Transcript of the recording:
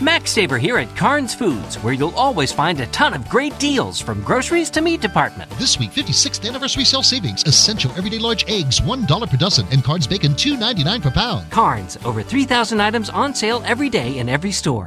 Max Saver here at Karns Foods, where you'll always find a ton of great deals from groceries to meat department. This week, 56th anniversary sale savings. Essential everyday large eggs, $1 per dozen, and Karns bacon, $2.99 per pound. Karns, over 3,000 items on sale every day in every store.